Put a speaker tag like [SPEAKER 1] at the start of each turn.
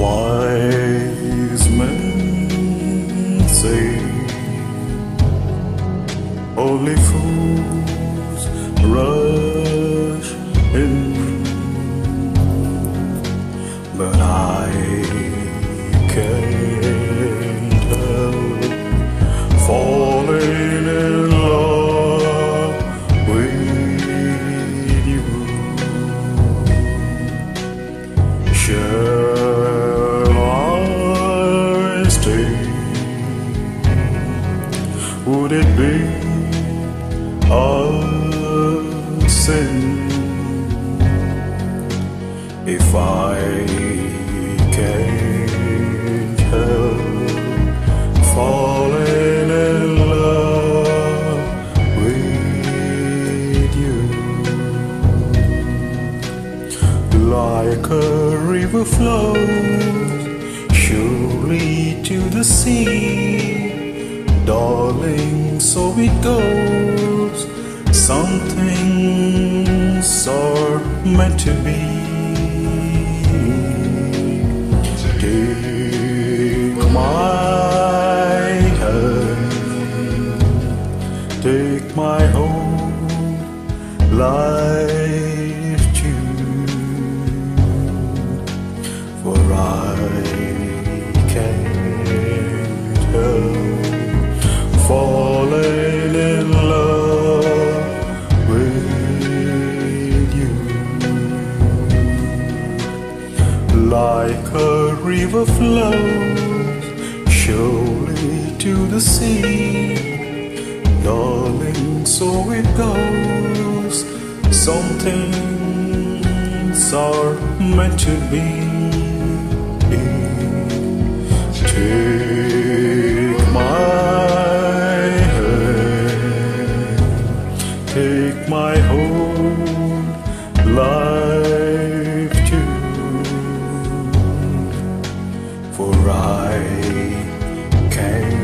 [SPEAKER 1] Wise men say only fools rush it be a sin if I can't help falling in love with you? like a river flows surely to the sea darling so it goes. Some things are meant to be. Take my hand. Take my whole life like a river flows surely to the sea. Darling, so it goes. Some things are meant to be. Take I came.